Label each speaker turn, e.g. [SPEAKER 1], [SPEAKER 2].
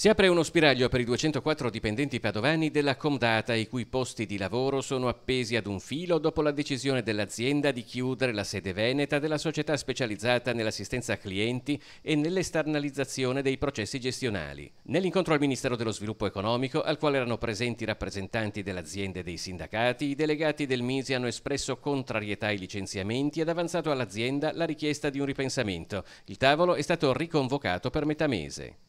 [SPEAKER 1] Si apre uno spiraglio per i 204 dipendenti padovani della Comdata, i cui posti di lavoro sono appesi ad un filo dopo la decisione dell'azienda di chiudere la sede veneta della società specializzata nell'assistenza a clienti e nell'esternalizzazione dei processi gestionali. Nell'incontro al Ministero dello Sviluppo Economico, al quale erano presenti rappresentanti dell'azienda e dei sindacati, i delegati del Misi hanno espresso contrarietà ai licenziamenti ed avanzato all'azienda la richiesta di un ripensamento. Il tavolo è stato riconvocato per metà mese.